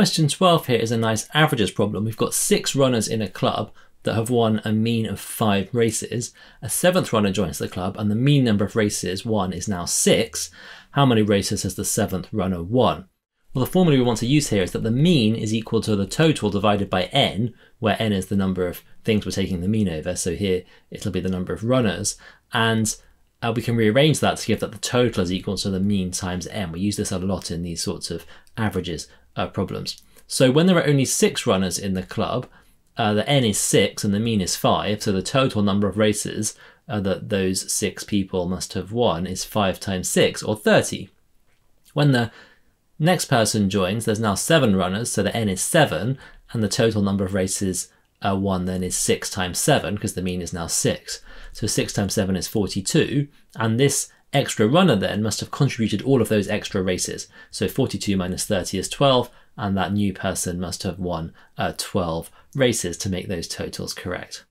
question 12 here is a nice averages problem. We've got six runners in a club that have won a mean of five races. A seventh runner joins the club and the mean number of races won is now six. How many races has the seventh runner won? Well, the formula we want to use here is that the mean is equal to the total divided by n, where n is the number of things we're taking the mean over. So here it'll be the number of runners. And uh, we can rearrange that to give that the total is equal to the mean times n. We use this a lot in these sorts of averages uh, problems. So when there are only six runners in the club, uh, the n is 6 and the mean is 5, so the total number of races uh, that those six people must have won is 5 times 6, or 30. When the next person joins, there's now 7 runners, so the n is 7, and the total number of races uh, won then is 6 times 7, because the mean is now 6. So 6 times 7 is 42, and this extra runner then must have contributed all of those extra races. So 42 minus 30 is 12, and that new person must have won uh, 12 races to make those totals correct.